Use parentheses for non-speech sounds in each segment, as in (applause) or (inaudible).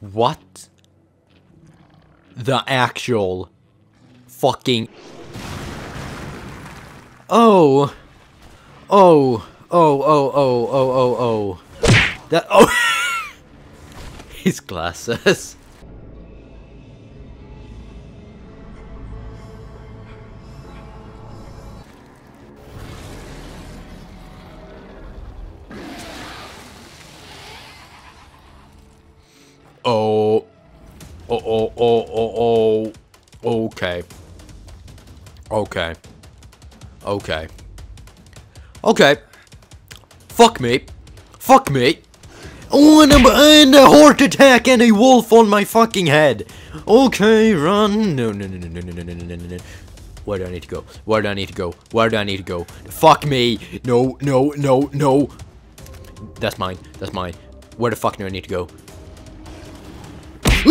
What? The actual fucking Oh. Oh. Oh, oh, oh, oh, oh, oh. That oh (laughs) His glasses. Oh. Oh, oh, oh, oh, oh. Okay. Okay. Okay. Okay. Fuck me. Fuck me. Oh, and a, and a heart attack and a wolf on my fucking head. Okay, run. No, no, no, no, no, no, no, no, no, no, no. Where do I need to go? Where do I need to go? Where do I need to go? Fuck me. No, no, no, no. That's mine. That's mine. Where the fuck do I need to go?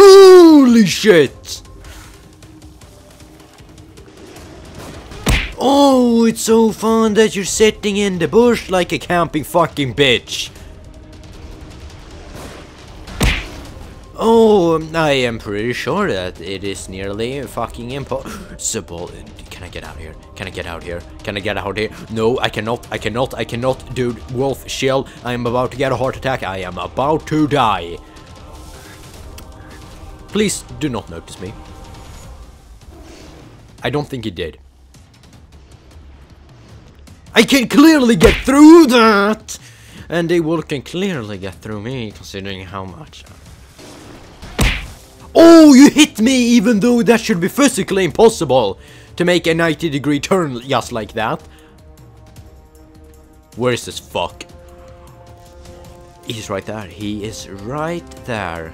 Holy shit! Oh, it's so fun that you're sitting in the bush like a camping fucking bitch. Oh, um, I am pretty sure that it is nearly fucking impossible. Can I get out here? Can I get out here? Can I get out here? No, I cannot. I cannot. I cannot. Dude, wolf, shield. I am about to get a heart attack. I am about to die. Please do not notice me. I don't think he did. I can clearly get through that! And they will can clearly get through me, considering how much... Uh, oh, you hit me even though that should be physically impossible to make a 90 degree turn just like that. Where is this fuck? He's right there. He is right there.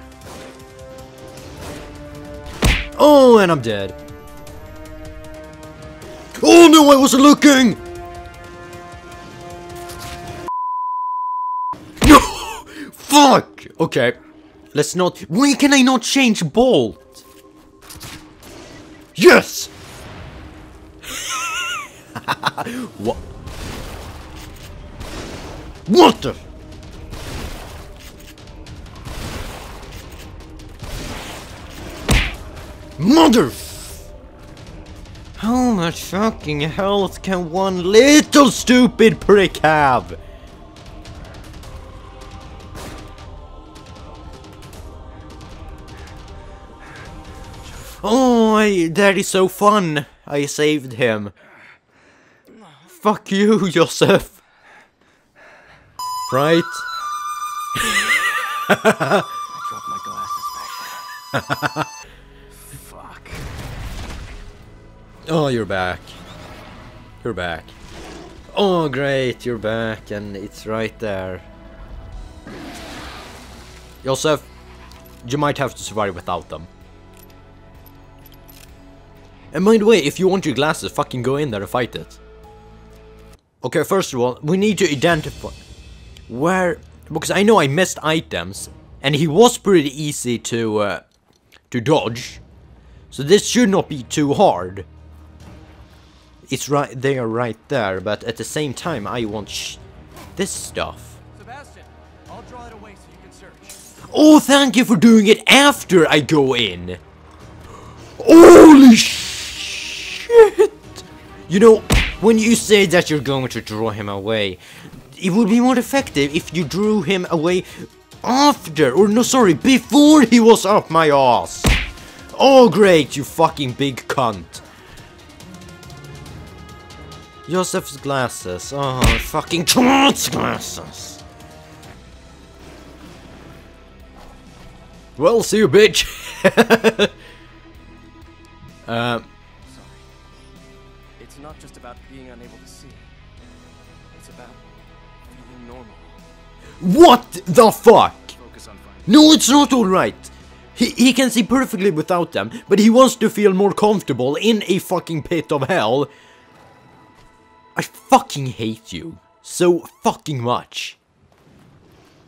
Oh, and I'm dead. Oh no, I wasn't looking! (laughs) No! Fuck! Okay. Let's not- Why can I not change bolt? Yes! (laughs) what? What the? Mother! How much fucking health can one little stupid prick have? Oh, I, that is so fun. I saved him. Fuck you, (laughs) Joseph. Right? (laughs) I dropped my glasses back. (laughs) Oh, you're back. You're back. Oh, great, you're back, and it's right there. Joseph, you might have to survive without them. And by the way, if you want your glasses, fucking go in there and fight it. Okay, first of all, we need to identify where, because I know I missed items, and he was pretty easy to uh, to dodge, so this should not be too hard. It's right, they are right there, but at the same time, I want this stuff. Sebastian, I'll draw it away so you can search. Oh, thank you for doing it after I go in. Holy shit! You know, when you say that you're going to draw him away, it would be more effective if you drew him away after, or no, sorry, before he was up my ass. Oh, great, you fucking big cunt. Joseph's glasses. Oh, fucking cunt's glasses. Well, see you, bitch. um, (laughs) Sorry. It's not just about being unable to see. It's about feeling normal. what the fuck? Focus on finding. No, it's not alright. He, he can see perfectly without them, but he wants to feel more comfortable in a fucking pit of hell. I fucking hate you. So fucking much.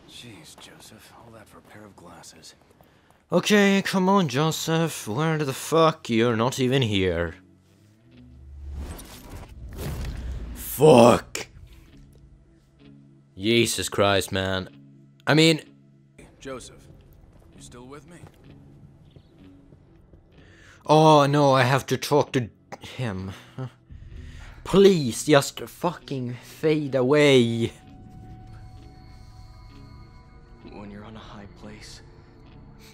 Jeez, Joseph. All that for a pair of glasses. Okay, come on, Joseph. Where the fuck? You're not even here. Fuck. Jesus Christ, man. I mean, Joseph, you still with with me? Oh no, I have to talk to him. Please, just fucking fade away. When you're on a high place,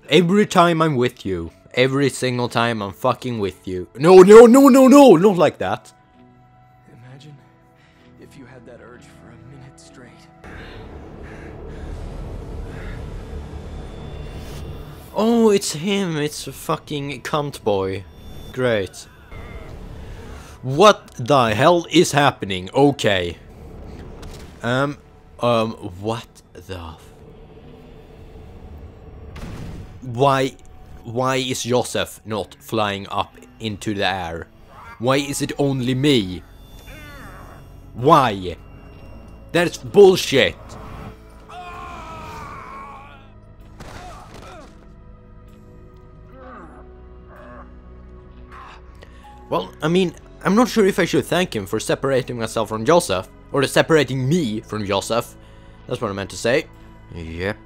Every time I'm with you. Every single time I'm fucking with you. No, no, no, no, no, not like that. imagine if you had that urge for a minute straight. Oh, it's him. It's a fucking cunt boy. Great. What the hell is happening? Okay. Um, um, what the... Why, why is Joseph not flying up into the air? Why is it only me? Why? That's bullshit. Well, I mean, I'm not sure if I should thank him for separating myself from Joseph, or separating me from Joseph. That's what I meant to say. Yep.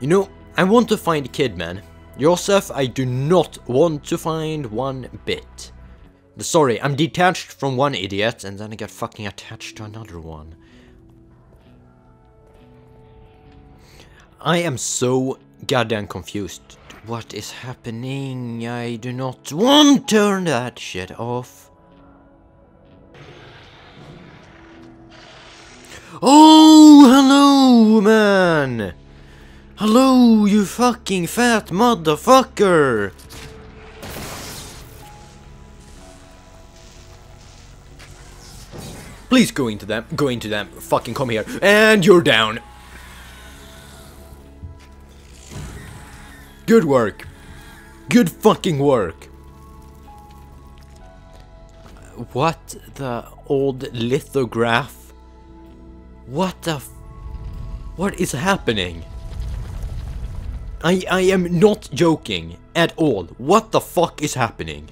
You know, I want to find Kidman. Joseph, I do not want to find one bit. Sorry, I'm detached from one idiot, and then I get fucking attached to another one. I am so goddamn confused. What is happening? I do not want to turn that shit off. Oh, hello, man! Hello, you fucking fat motherfucker! Please go into them, go into them, fucking come here, and you're down. Good work. Good fucking work. What the old lithograph? What the What is happening? I I am not joking at all. What the fuck is happening?